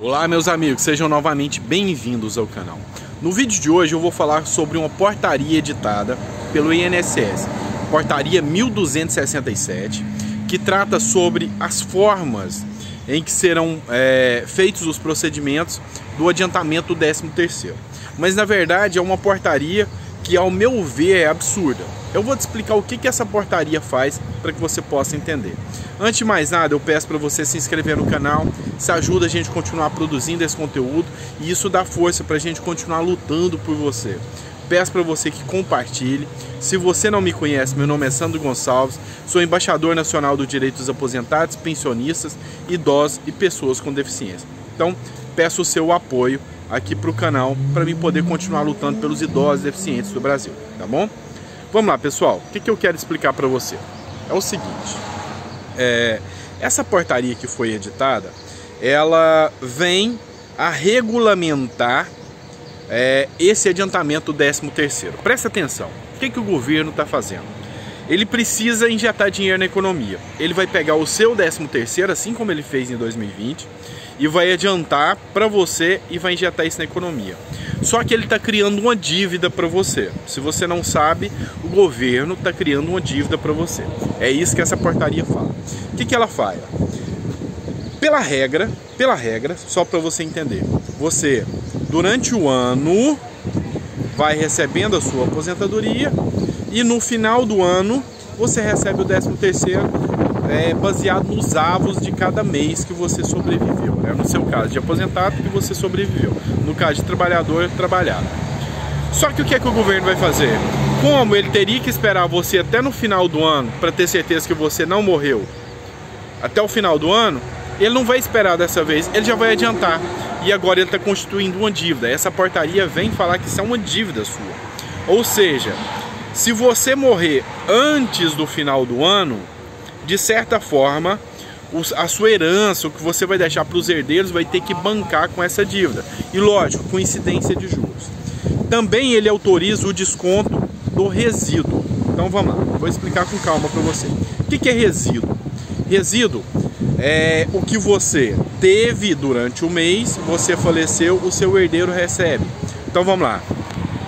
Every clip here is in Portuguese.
Olá meus amigos, sejam novamente bem-vindos ao canal. No vídeo de hoje eu vou falar sobre uma portaria editada pelo INSS, portaria 1267, que trata sobre as formas em que serão é, feitos os procedimentos do adiantamento do 13º. Mas na verdade é uma portaria que ao meu ver é absurda. Eu vou te explicar o que, que essa portaria faz para que você possa entender. Antes de mais nada, eu peço para você se inscrever no canal, isso ajuda a gente a continuar produzindo esse conteúdo e isso dá força para a gente continuar lutando por você. Peço para você que compartilhe. Se você não me conhece, meu nome é Sandro Gonçalves, sou embaixador nacional do direito dos aposentados, pensionistas, idosos e pessoas com deficiência. Então, peço o seu apoio aqui para o canal para mim poder continuar lutando pelos idosos e deficientes do Brasil, tá bom? Vamos lá, pessoal. O que, que eu quero explicar para você? É o seguinte: é, essa portaria que foi editada, ela vem a regulamentar é, esse adiantamento do 13 terceiro. Presta atenção. O que, que o governo está fazendo? Ele precisa injetar dinheiro na economia. Ele vai pegar o seu 13 terceiro, assim como ele fez em 2020, e vai adiantar para você e vai injetar isso na economia. Só que ele está criando uma dívida para você. Se você não sabe, o governo está criando uma dívida para você. É isso que essa portaria fala. O que, que ela fala? Pela regra, pela regra, só para você entender, você durante o ano vai recebendo a sua aposentadoria e no final do ano você recebe o 13 terceiro é, baseado nos avos de cada mês que você sobreviveu. Né? No seu caso de aposentado, que você sobreviveu. No caso de trabalhador, trabalhado. Só que o que é que o governo vai fazer? Como ele teria que esperar você até no final do ano para ter certeza que você não morreu até o final do ano, ele não vai esperar dessa vez, ele já vai adiantar. E agora ele está constituindo uma dívida. Essa portaria vem falar que isso é uma dívida sua. Ou seja, se você morrer antes do final do ano, de certa forma, a sua herança, o que você vai deixar para os herdeiros, vai ter que bancar com essa dívida. E lógico, com incidência de juros. Também ele autoriza o desconto do resíduo. Então vamos lá, vou explicar com calma para você. O que é resíduo? Resíduo é o que você teve durante o mês, você faleceu, o seu herdeiro recebe. Então vamos lá.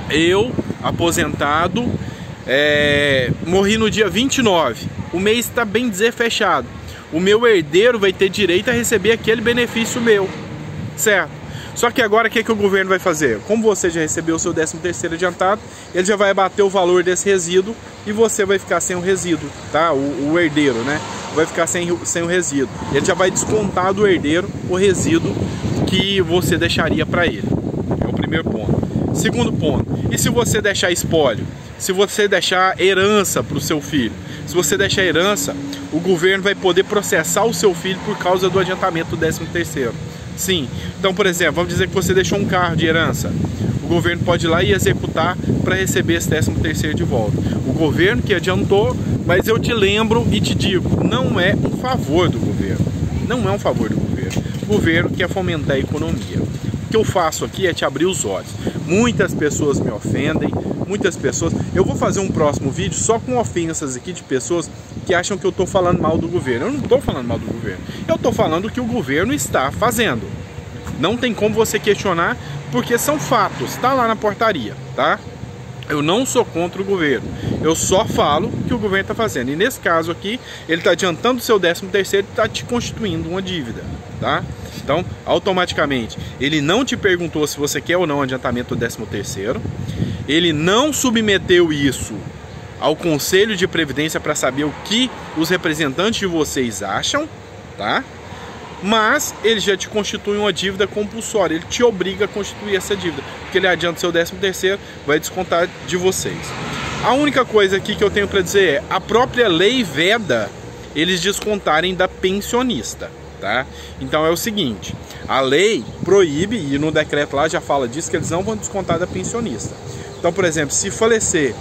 Eu, aposentado, é, morri no dia 29 o mês está bem dizer fechado. O meu herdeiro vai ter direito a receber aquele benefício meu, certo? Só que agora o que, que o governo vai fazer? Como você já recebeu o seu 13 terceiro adiantado, ele já vai abater o valor desse resíduo e você vai ficar sem o resíduo, tá? O, o herdeiro, né? Vai ficar sem, sem o resíduo. Ele já vai descontar do herdeiro o resíduo que você deixaria para ele. É o primeiro ponto. Segundo ponto, e se você deixar espólio? Se você deixar herança para o seu filho? Se você deixar herança, o governo vai poder processar o seu filho por causa do adiantamento do 13 terceiro. Sim. Então, por exemplo, vamos dizer que você deixou um carro de herança. O governo pode ir lá e executar para receber esse 13 terceiro de volta. O governo que adiantou, mas eu te lembro e te digo, não é um favor do governo. Não é um favor do governo. O governo quer fomentar a economia. O que eu faço aqui é te abrir os olhos. Muitas pessoas me ofendem, muitas pessoas. Eu vou fazer um próximo vídeo só com ofensas aqui de pessoas que acham que eu estou falando mal do governo. Eu não estou falando mal do governo. Eu estou falando o que o governo está fazendo. Não tem como você questionar, porque são fatos. Está lá na portaria, tá? Eu não sou contra o governo. Eu só falo o que o governo está fazendo. E nesse caso aqui, ele está adiantando o seu 13 terceiro e está te constituindo uma dívida, tá? Então, automaticamente, ele não te perguntou se você quer ou não adiantamento do 13 terceiro ele não submeteu isso ao Conselho de Previdência para saber o que os representantes de vocês acham, tá? Mas ele já te constitui uma dívida compulsória, ele te obriga a constituir essa dívida, porque ele adianta o seu 13 terceiro, vai descontar de vocês. A única coisa aqui que eu tenho para dizer é, a própria lei veda eles descontarem da pensionista, tá? Então é o seguinte, a lei proíbe, e no decreto lá já fala disso, que eles não vão descontar da pensionista. Então, por exemplo, se falecer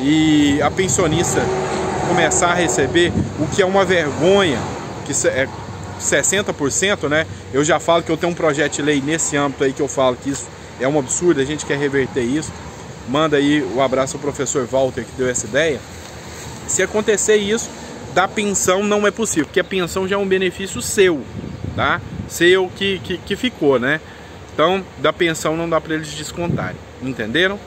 e a pensionista começar a receber, o que é uma vergonha, que é 60%, né? Eu já falo que eu tenho um projeto de lei nesse âmbito aí que eu falo que isso é um absurdo, a gente quer reverter isso. Manda aí o um abraço ao professor Walter que deu essa ideia. Se acontecer isso, da pensão não é possível, porque a pensão já é um benefício seu, tá? seu que, que, que ficou, né? Então, da pensão não dá para eles descontarem, entenderam?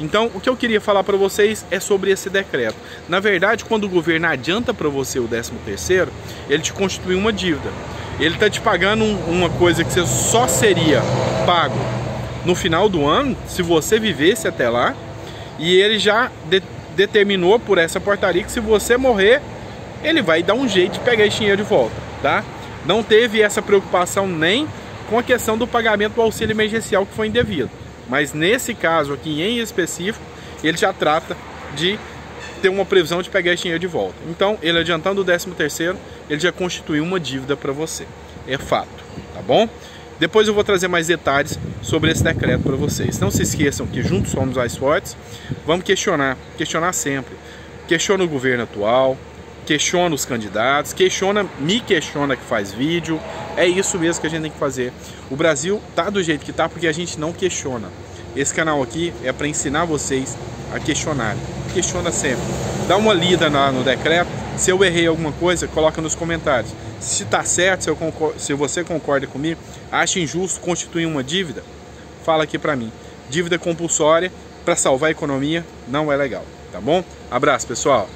Então, o que eu queria falar para vocês é sobre esse decreto. Na verdade, quando o governo adianta para você o 13 terceiro, ele te constitui uma dívida. Ele está te pagando um, uma coisa que você só seria pago no final do ano, se você vivesse até lá, e ele já de, determinou por essa portaria que se você morrer, ele vai dar um jeito de pegar esse dinheiro de volta, tá? Não teve essa preocupação nem com a questão do pagamento do auxílio emergencial que foi indevido. Mas nesse caso aqui em específico, ele já trata de ter uma previsão de pegar esse dinheiro de volta. Então, ele adiantando o 13 terceiro, ele já constituiu uma dívida para você. É fato, tá bom? Depois eu vou trazer mais detalhes sobre esse decreto para vocês. Não se esqueçam que juntos somos mais fortes. Vamos questionar, questionar sempre. Questiona o governo atual, questiona os candidatos, questiona, me questiona que faz vídeo. É isso mesmo que a gente tem que fazer. O Brasil tá do jeito que tá porque a gente não questiona. Esse canal aqui é para ensinar vocês a questionar. Questiona sempre. Dá uma lida no decreto. Se eu errei alguma coisa, coloca nos comentários. Se tá certo, se, eu concordo, se você concorda comigo, acha injusto constituir uma dívida, fala aqui para mim. Dívida compulsória para salvar a economia não é legal, tá bom? Abraço, pessoal.